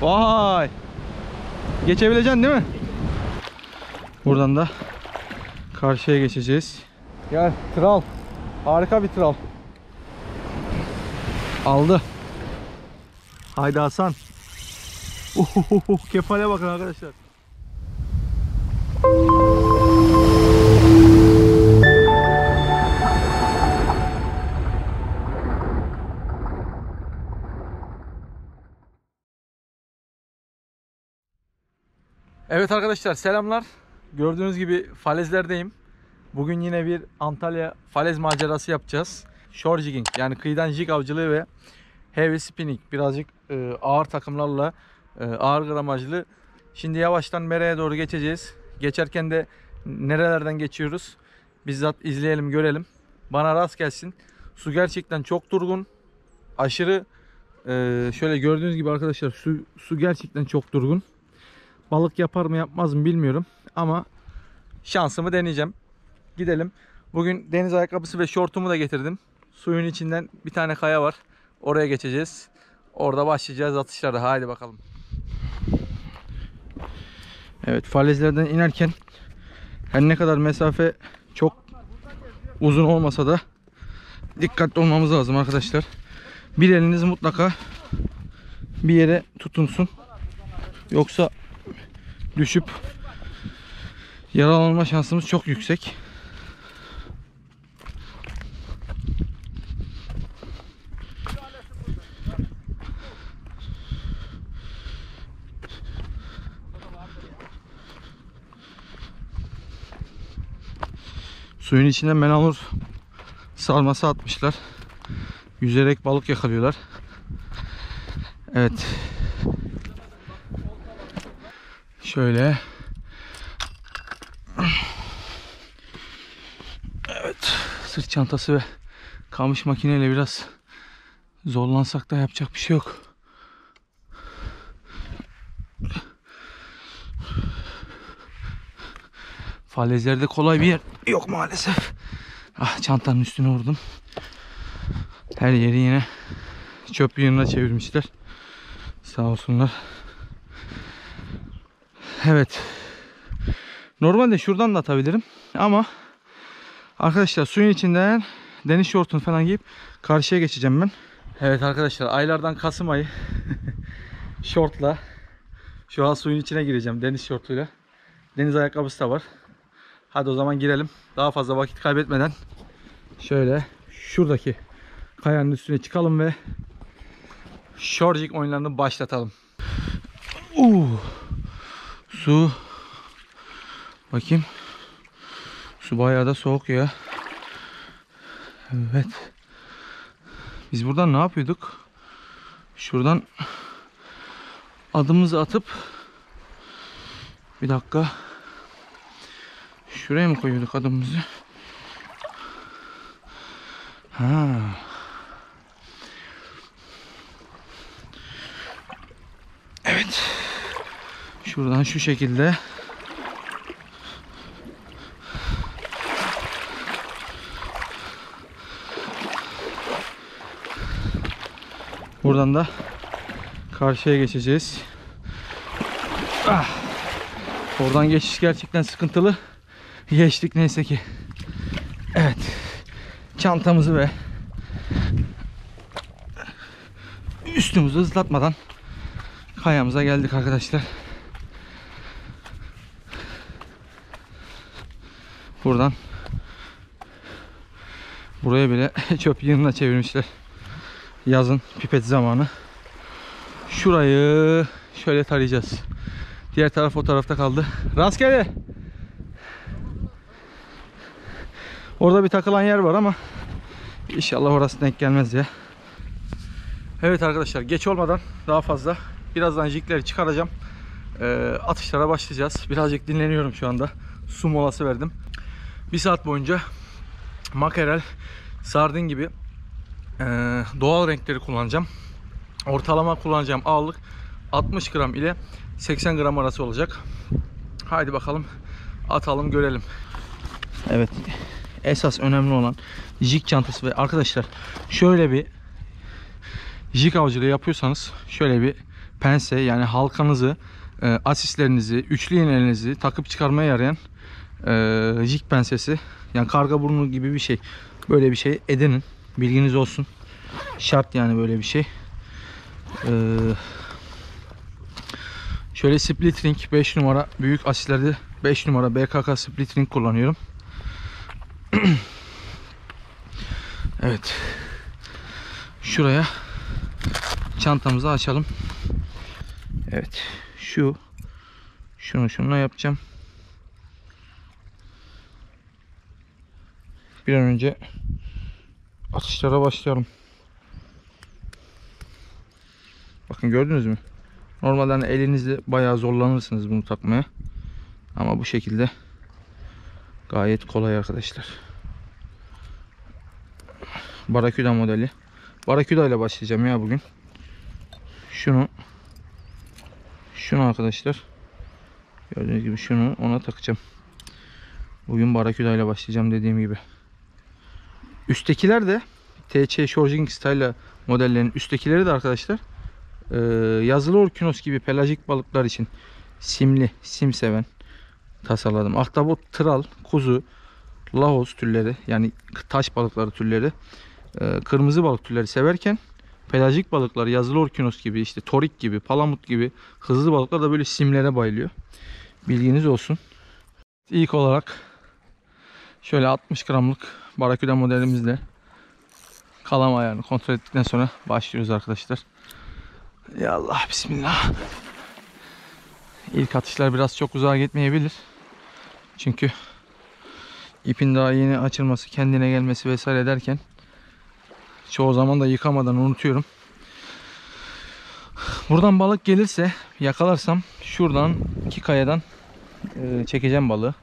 Vay. Geçebileceksin değil mi? Buradan da karşıya geçeceğiz. Gel tral. Harika bir tral. Aldı. Haydi Hasan. Uhuhuhu, kefale bakın arkadaşlar. Evet arkadaşlar selamlar. Gördüğünüz gibi falezlerdeyim. Bugün yine bir Antalya falez macerası yapacağız. Shore jigging yani kıyıdan jig avcılığı ve heavy spinning birazcık e, ağır takımlarla e, ağır gramajlı. Şimdi yavaştan mereye doğru geçeceğiz. Geçerken de nerelerden geçiyoruz bizzat izleyelim görelim. Bana rast gelsin. Su gerçekten çok durgun. Aşırı e, şöyle gördüğünüz gibi arkadaşlar su, su gerçekten çok durgun. Balık yapar mı yapmaz mı bilmiyorum. Ama şansımı deneyeceğim. Gidelim. Bugün deniz ayakkabısı ve şortumu da getirdim. Suyun içinden bir tane kaya var. Oraya geçeceğiz. Orada başlayacağız atışlara. Haydi bakalım. Evet falezlerden inerken her ne kadar mesafe çok uzun olmasa da dikkatli olmamız lazım arkadaşlar. Bir eliniz mutlaka bir yere tutunsun. Yoksa düşüp yaralanma şansımız çok yüksek. Suyun içine menamur sarması atmışlar. Yüzerek balık yakalıyorlar. Evet. Şöyle. Evet. Sırt çantası ve kamış makineyle biraz zorlansak da yapacak bir şey yok. Falezlerde kolay bir yer yok maalesef. Ah çantanın üstüne vurdum. Her yeri yine çöp yığınına çevirmişler. Sağ olsunlar. Evet. Normalde şuradan da atabilirim. Ama arkadaşlar suyun içinden deniz şortunu falan giyip karşıya geçeceğim ben. Evet arkadaşlar aylardan Kasım ayı şortla şu an suyun içine gireceğim deniz şortuyla. Deniz ayakkabısı da var. Hadi o zaman girelim. Daha fazla vakit kaybetmeden şöyle şuradaki kayanın üstüne çıkalım ve Shorejig oyunlarını başlatalım. Uh. Su. Bakayım. Su bayağı da soğuk ya. Evet. Biz buradan ne yapıyorduk? Şuradan adımımızı atıp bir dakika şuraya mı koyuyorduk adımımızı? Ha. Evet. Şuradan şu şekilde Buradan da karşıya geçeceğiz. Ah. Oradan geçiş gerçekten sıkıntılı. Geçtik neyse ki. Evet. Çantamızı ve üstümüzü ıslatmadan kayamıza geldik arkadaşlar. Buradan buraya bile çöp yığınına çevirmişler. Yazın pipet zamanı. Şurayı şöyle tarayacağız. Diğer taraf o tarafta kaldı. Rastgele. Orada bir takılan yer var ama inşallah orası denk gelmez ya. Evet arkadaşlar geç olmadan daha fazla birazdan jigleri çıkaracağım. Ee, atışlara başlayacağız. Birazcık dinleniyorum şu anda. Su molası verdim. Bir saat boyunca makarel, sardin gibi e, doğal renkleri kullanacağım. Ortalama kullanacağım ağırlık 60 gram ile 80 gram arası olacak. Haydi bakalım atalım görelim. Evet esas önemli olan jig çantası ve arkadaşlar şöyle bir jig avcılığı yapıyorsanız şöyle bir pense yani halkanızı, e, asistlerinizi, üçlü iğnelerinizi takıp çıkarmaya yarayan e, jig pensesi. Yani karga burnu gibi bir şey. Böyle bir şey edinin. Bilginiz olsun. Şart yani böyle bir şey. Ee, şöyle split ring 5 numara büyük asislerde 5 numara BKK split ring kullanıyorum. evet. Şuraya çantamızı açalım. Evet. Şu şunu şununla yapacağım. Bir an önce atışlara başlayalım. Bakın gördünüz mü? Normalde hani elinizle bayağı zorlanırsınız bunu takmaya. Ama bu şekilde gayet kolay arkadaşlar. Baraküda modeli. Baraküda ile başlayacağım ya bugün. Şunu şunu arkadaşlar gördüğünüz gibi şunu ona takacağım. Bugün Baraküda ile başlayacağım dediğim gibi. Üsttekiler de TC Shorjing Style modellerin üsttekileri de arkadaşlar e, yazılı orkinos gibi pelajik balıklar için simli, sim seven tasarladım. Ahtapot, tral, kuzu, lahos türleri yani taş balıkları türleri e, kırmızı balık türleri severken pelajik balıklar yazılı orkinos gibi işte torik gibi palamut gibi hızlı balıklar da böyle simlere bayılıyor. Bilginiz olsun. İlk olarak şöyle 60 gramlık baraküda modelimizle kalam ayarını kontrol ettikten sonra başlıyoruz arkadaşlar. Ya Allah bismillah. İlk atışlar biraz çok uzağa gitmeyebilir. Çünkü ipin daha yeni açılması, kendine gelmesi vesaire derken çoğu zaman da yıkamadan unutuyorum. Buradan balık gelirse yakalarsam şuradan iki kayadan e, çekeceğim balığı.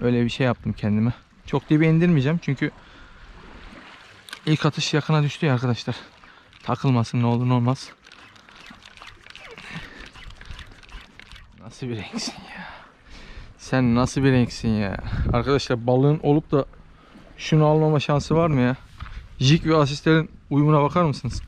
Öyle bir şey yaptım kendime. Çok dibe indirmeyeceğim çünkü ilk atış yakına düştü ya arkadaşlar. Takılmasın ne olur ne olmaz. Nasıl bir renksin ya? Sen nasıl bir renksin ya? Arkadaşlar balığın olup da şunu almama şansı var mı ya? Jig ve asistlerin uyumuna bakar mısınız?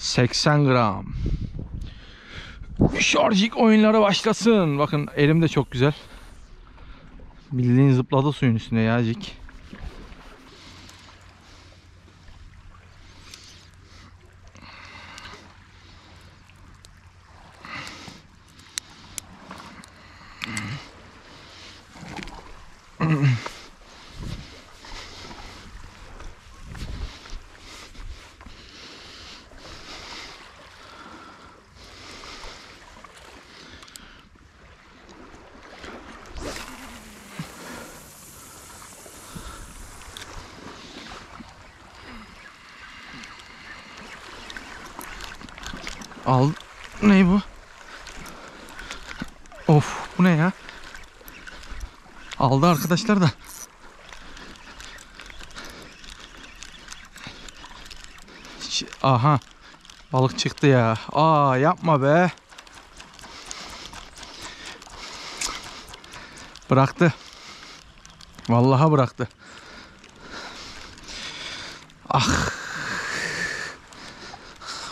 80 gram. Şarjik oyunları başlasın. Bakın elim de çok güzel. Bildiğin zıpladı suyun üstüne ya. Al. Ne bu? Of bu ne ya? Aldı arkadaşlar da. Aha. Balık çıktı ya. Aa yapma be. Bıraktı. Vallahi bıraktı. Ah.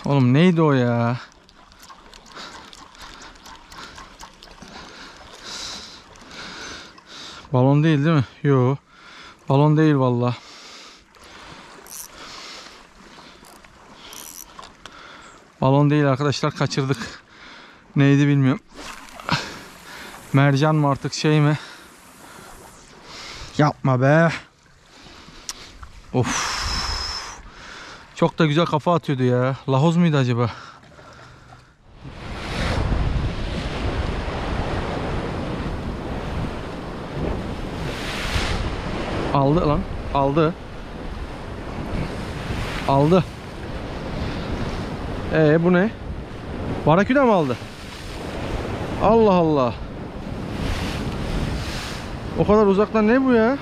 Oğlum neydi o ya? Balon değil değil mi? Yo. Balon değil valla. Balon değil arkadaşlar kaçırdık. Neydi bilmiyorum. Mercan mı artık şey mi? Yapma be. Of. Çok da güzel kafa atıyordu ya. Lahoz muydu acaba? Aldı lan. Aldı. Aldı. Ee bu ne? Baraküda mı aldı? Allah Allah. O kadar uzaktan ne bu ya?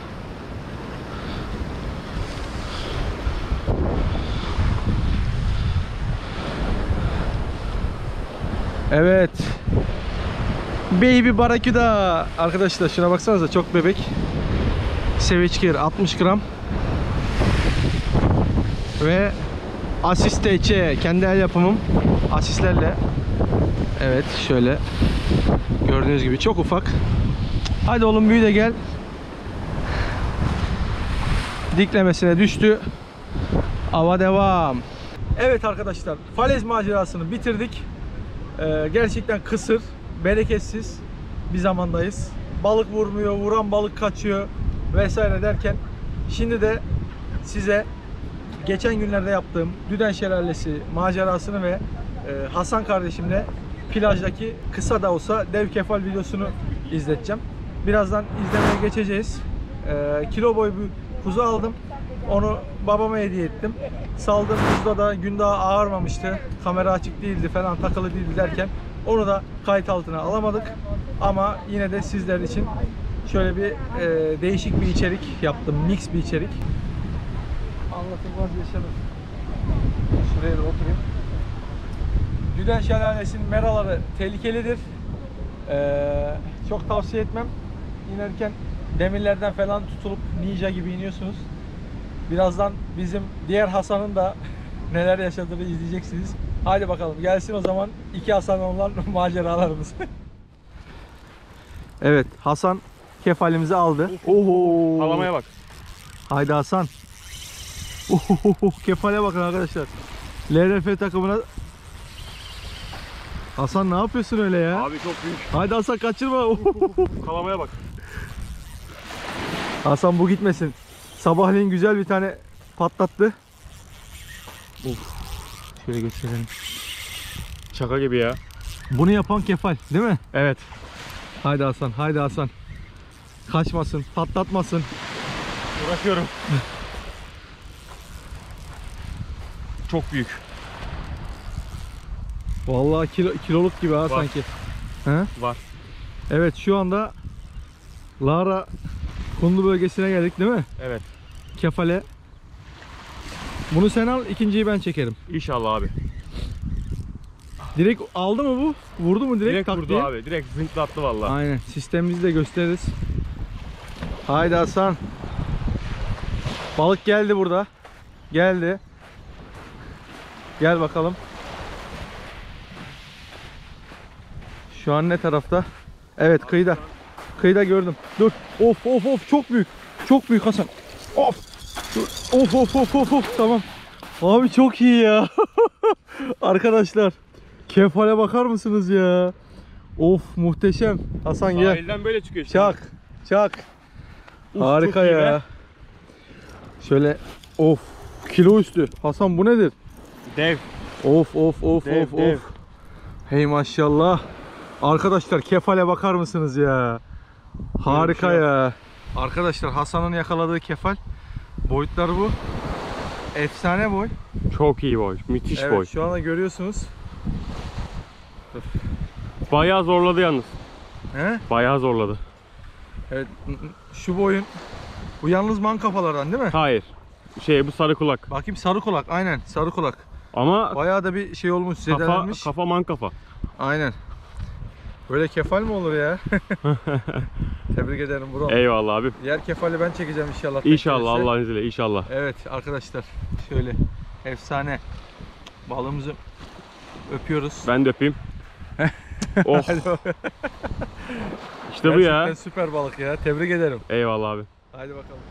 Evet. Baby Baraküda. Arkadaşlar şuna baksanıza çok bebek. Gear 60 gram. ve asist TC kendi el yapımım asistlerle. Evet şöyle gördüğünüz gibi çok ufak. Hadi oğlum büyü de gel. Diklemesine düştü. Ava devam. Evet arkadaşlar falez macerasını bitirdik. Ee, gerçekten kısır, bereketsiz bir zamandayız. Balık vurmuyor, vuran balık kaçıyor vesaire derken şimdi de size geçen günlerde yaptığım Düden Şelalesi macerasını ve e, Hasan kardeşimle plajdaki kısa da olsa dev kefal videosunu izleteceğim. Birazdan izlemeye geçeceğiz. E, kilo boy bir kuzu aldım. Onu babama hediye ettim. Saldığım kuzda da gün daha ağırmamıştı. Kamera açık değildi falan takılı değildi derken onu da kayıt altına alamadık. Ama yine de sizler için şöyle bir e, değişik bir içerik yaptım. Mix bir içerik. Anlatılmaz yaşanır. Şuraya bir oturayım. Düden Şelalesi'nin meraları tehlikelidir. Ee, çok tavsiye etmem. İnerken demirlerden falan tutulup ninja gibi iniyorsunuz. Birazdan bizim diğer Hasan'ın da neler yaşadığını izleyeceksiniz. Haydi bakalım gelsin o zaman iki Hasan olan maceralarımız. evet Hasan kefalimizi aldı. Oho. Alamaya bak. Haydi Hasan. Ohohoho, kefale bakın arkadaşlar. LRF takımına Hasan ne yapıyorsun öyle ya? Abi çok büyük. Haydi Hasan kaçırma. Kalamaya bak. Hasan bu gitmesin. Sabahleyin güzel bir tane patlattı. Of. Şöyle gösterelim. Şaka gibi ya. Bunu yapan kefal değil mi? Evet. Haydi Hasan, haydi Hasan. Kaçmasın, patlatmasın. Uğraşıyorum. çok büyük. Vallahi kilo, kiloluk gibi ha Var. sanki. He? Var. Evet şu anda Lara Kundu bölgesine geldik değil mi? Evet. Kefale. Bunu sen al, ikinciyi ben çekerim. İnşallah abi. Direkt aldı mı bu? Vurdu mu direkt? Direkt vurdu diye? abi. Direkt zınklattı vallahi. Aynen. Sistemimizi de gösteririz. Haydi Hasan. Balık geldi burada. Geldi. Gel bakalım. Şu an ne tarafta? Evet kıyıda. Kıyıda gördüm. Dur. Of of of çok büyük. Çok büyük Hasan. Of. Dur. Of of of of of. Tamam. Abi çok iyi ya. Arkadaşlar. Kefale bakar mısınız ya? Of muhteşem. Hasan gel. Sahilden böyle çıkıyor işte. Çak. Çak. Harika ya. be. Şöyle of kilo üstü. Hasan bu nedir? Dev. Of of of Dev, of dev. of. Hey maşallah. Arkadaşlar kefale bakar mısınız ya? Harika şey ya. Arkadaşlar Hasan'ın yakaladığı kefal boyutları bu. Efsane boy. Çok iyi boy. Müthiş evet boy. şu anda görüyorsunuz. Bayağı zorladı yalnız. He? Bayağı zorladı. Evet şu boyun bu yalnız man kafalardan değil mi? Hayır. Şey bu sarı kulak. Bakayım sarı kulak aynen sarı kulak. Ama Bayağı da bir şey olmuş kafa, zedelenmiş. kafa man kafa. Aynen. Böyle kefal mi olur ya? Tebrik ederim bro. Eyvallah abi. Diğer kefali ben çekeceğim inşallah. İnşallah. Allah'ın izniyle inşallah. Evet arkadaşlar şöyle efsane balığımızı öpüyoruz. Ben de öpeyim. oh. İşte bu ya. Gerçekten süper balık ya. Tebrik ederim. Eyvallah abi. Hadi bakalım.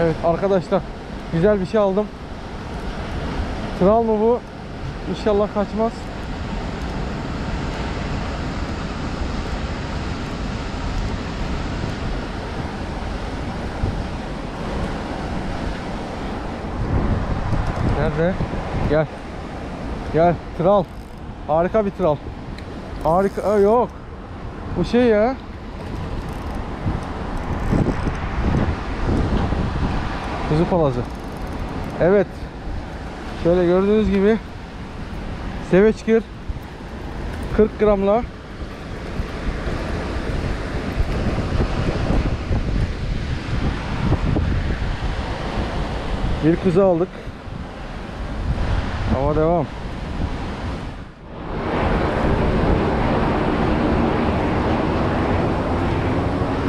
Evet arkadaşlar güzel bir şey aldım. Kral mı bu? İnşallah kaçmaz. Nerede? Gel. Gel. Tral. Harika bir tral. Harika. Aa, yok. Bu şey ya. Kuzu palazı. Evet. Şöyle gördüğünüz gibi seveçkir 40 gramla bir kuzu aldık. Ama devam.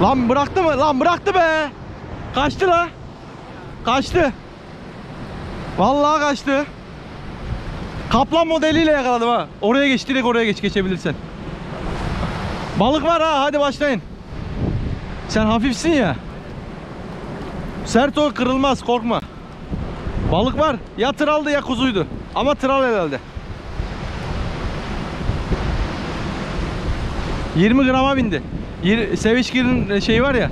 Lan bıraktı mı? Lan bıraktı be. Kaçtı la. Kaçtı. Vallahi kaçtı. Kaplan modeliyle yakaladım ha. Oraya geç direkt oraya geç geçebilirsen. Balık var ha hadi başlayın. Sen hafifsin ya. Sert o kırılmaz korkma. Balık var. Ya traldı ya kuzuydu. Ama tral herhalde. 20 grama bindi. Sevişkin'in şeyi var ya.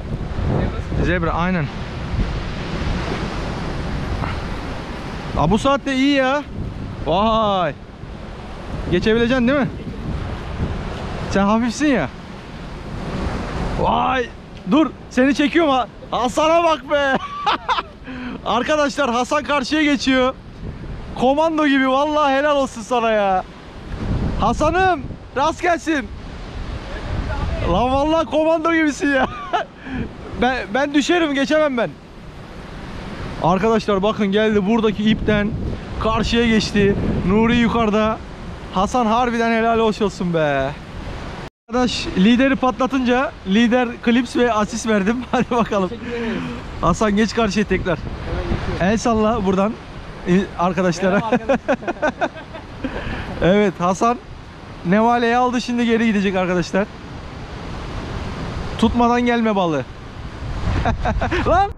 Zebra aynen. Aa, bu saatte iyi ya. Vay. Geçebileceksin değil mi? Sen hafifsin ya. Vay. Dur seni çekiyorum ha. Hasan'a bak be. Arkadaşlar Hasan karşıya geçiyor. Komando gibi vallahi helal olsun sana ya. Hasan'ım rast gelsin. Lan vallahi komando gibisin ya. ben ben düşerim geçemem ben. Arkadaşlar bakın geldi buradaki ipten karşıya geçti. Nuri yukarıda. Hasan harbiden helal hoş olsun be. Arkadaş lideri patlatınca lider klips ve asist verdim. Hadi bakalım. Hasan geç karşıya tekrar. El salla buradan e, arkadaşlara. evet Hasan Nevale'yi aldı şimdi geri gidecek arkadaşlar. Tutmadan gelme balığı. Lan!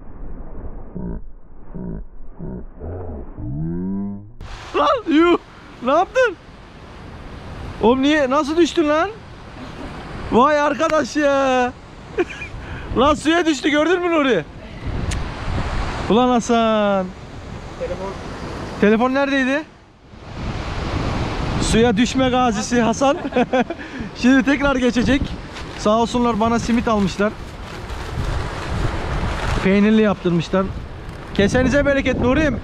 Lan yuh! Ne yaptın? Oğlum niye nasıl düştün lan? Vay arkadaş ya. lan suya düştü gördün mü Nuri? Ulan Hasan. Telefon Telefon neredeydi? Suya düşme gazisi Hasan. Şimdi tekrar geçecek. Sağ olsunlar bana simit almışlar. Peynirli yaptırmışlar. Kesenize bereket Nuri'm.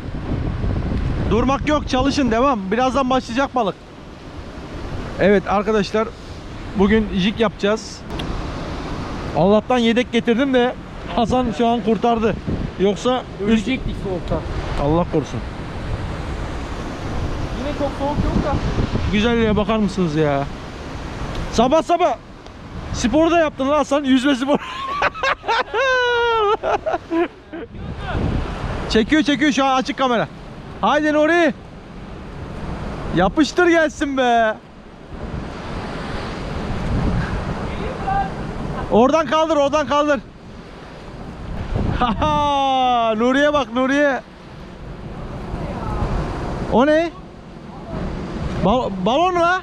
Durmak yok çalışın devam. Birazdan başlayacak balık. Evet arkadaşlar. Bugün jig yapacağız. Allah'tan yedek getirdim de Hasan şu an kurtardı. Yoksa ölecektik soğukta. Allah korusun. Yine çok soğuk yok da. Güzelliğe bakar mısınız ya? Sabah sabah spor da yaptın lan Hasan. Yüzme spor. çekiyor çekiyor şu an açık kamera. Haydi Nuri. Yapıştır gelsin be. Oradan kaldır, oradan kaldır. Nuriye bak Nuriye. O ne? Bal- balon mu la?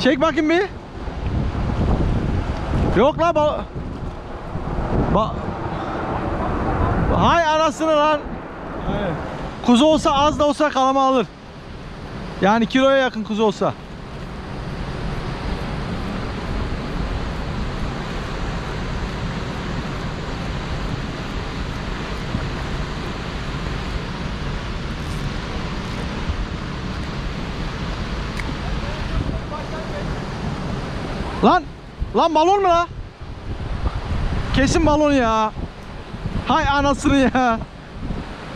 Çek bakayım bir. Yok la bal... Ba... Hay anasını lan. Kuzu olsa az da olsa kalama alır. Yani kiloya yakın kuzu olsa. Lan! Balon mu la? Kesin balon ya. Hay anasını ya.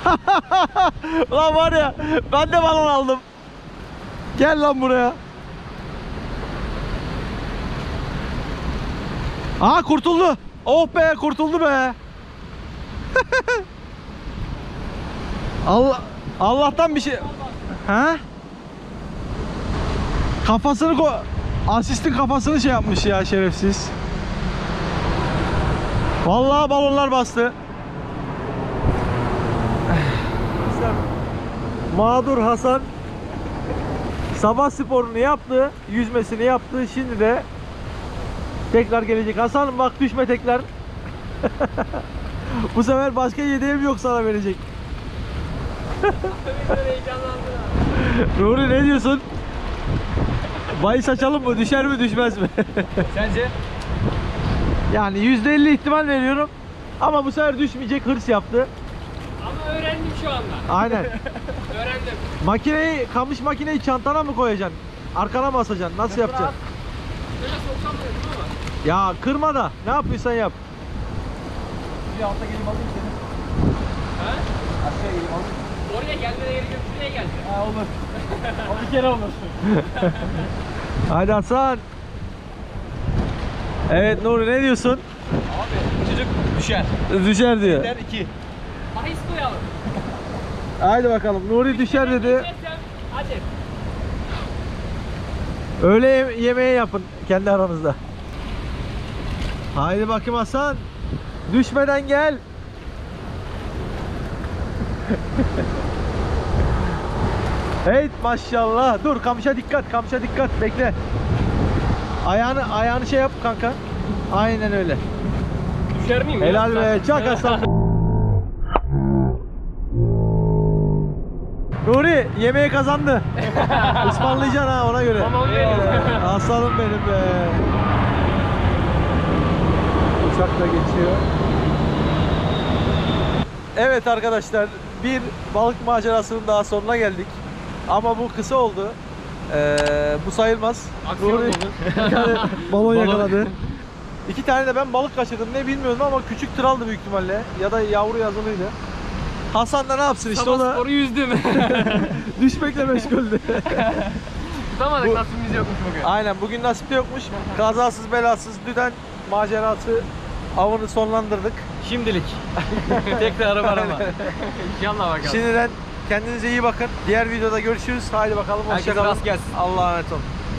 lan var ya ben de balon aldım. Gel lan buraya. Aa kurtuldu. Oh be kurtuldu be. Allah Allah'tan bir şey. Ha? Kafasını ko asistin kafasını şey yapmış ya şerefsiz. Vallahi balonlar bastı. Mağdur Hasan sabah sporunu yaptı, yüzmesini yaptı. Şimdi de tekrar gelecek. Hasan bak düşme tekrar. Bu sefer başka yedeğim yok sana verecek. Nuri ne diyorsun? Bahis açalım mı? Düşer mi düşmez mi? Sence? yani %50 ihtimal veriyorum. Ama bu sefer düşmeyecek hırs yaptı. Ama öğrendim şu anda. Aynen. Öğrendim. Makineyi, kamış makineyi çantana mı koyacaksın? Arkana mı asacaksın? Nasıl yapacaksın? Böyle soksam da ama. Ya kırma da. Ne yapıyorsan yap. Bir alta gelip alayım seni. Ha? Aşağı gelip alayım. Oraya gelmene gerek yok. Şuraya gel. Ha olur. O bir kere olur. Hadi Hasan. Evet Nuri ne diyorsun? Abi çocuk düşer. Düşer diyor. iki. Bahis koyalım. Haydi bakalım. Nuri düşer dedi. Hadi. Öğle ye- yemeği yapın kendi aranızda. Haydi bakayım Hasan. Düşmeden gel. hey maşallah. Dur kamışa dikkat, kamışa dikkat. Bekle. Ayağını ayağını şey yap kanka. Aynen öyle. Düşer miyim? ya? Helal be. Çak Hasan. Nuri yemeği kazandı. Ismarlayacaksın ha ona göre. Tamam. Ee, Aslanım benim be. Uçak da geçiyor. Evet arkadaşlar bir balık macerasının daha sonuna geldik. Ama bu kısa oldu. Ee, bu sayılmaz. Aksiyon Nuri- balon yakaladı. İki tane de ben balık kaçırdım. Ne bilmiyorum ama küçük traldı büyük ihtimalle. Ya da yavru yazılıydı. Hasan da ne yapsın işte o Sabah da sporu yüzdüm. düşmekle meşguldü. Tutamadık Bu- nasibimiz yokmuş bugün. Aynen bugün nasip de yokmuş. Kazasız belasız düden macerası avını sonlandırdık. Şimdilik. Tekrar var ama. İnşallah bakalım. Şimdiden kendinize iyi bakın. Diğer videoda görüşürüz. Haydi bakalım. Hoşçakalın. Allah'a emanet olun.